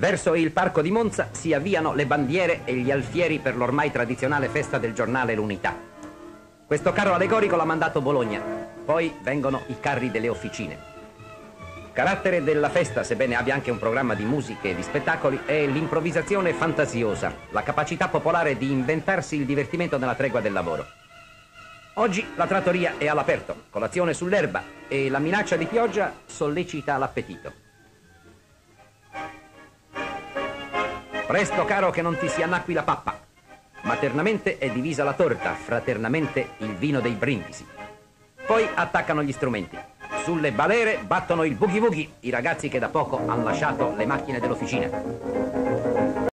Verso il parco di Monza si avviano le bandiere e gli alfieri per l'ormai tradizionale festa del giornale L'Unità. Questo carro allegorico l'ha mandato Bologna, poi vengono i carri delle officine. Carattere della festa, sebbene abbia anche un programma di musiche e di spettacoli, è l'improvvisazione fantasiosa, la capacità popolare di inventarsi il divertimento nella tregua del lavoro. Oggi la trattoria è all'aperto, colazione sull'erba e la minaccia di pioggia sollecita l'appetito. Presto caro che non ti si annacqui la pappa. Maternamente è divisa la torta, fraternamente il vino dei brindisi. Poi attaccano gli strumenti. Sulle balere battono il boogie woogie i ragazzi che da poco hanno lasciato le macchine dell'officina.